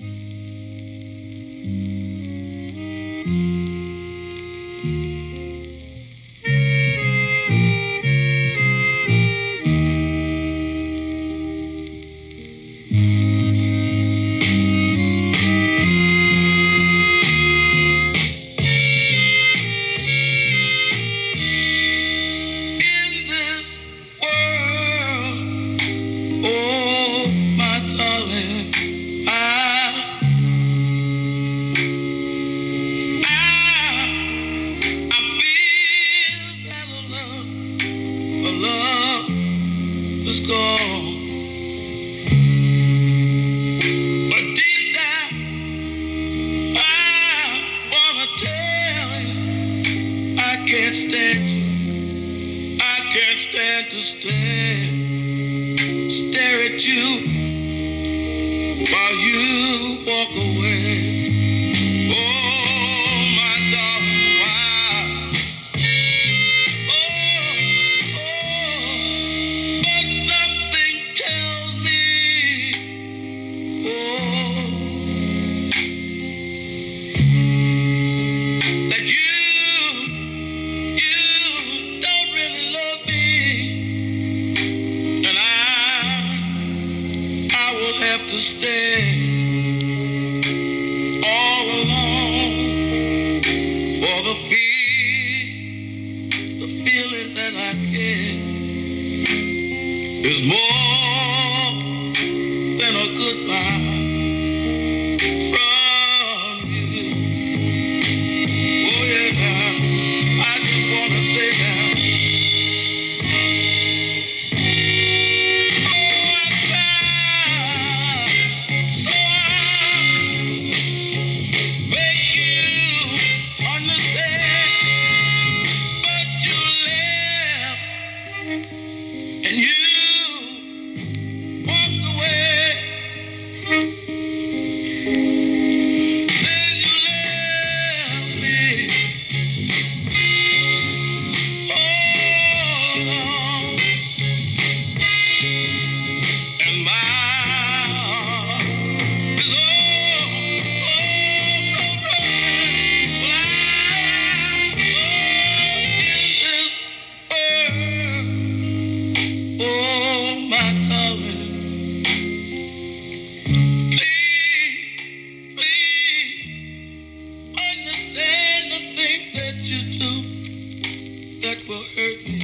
Música can't stand you. I can't stand to stand. Stare at you while you. stay all alone for the feel, the feeling that I get is more. Bye. you do that will hurt me?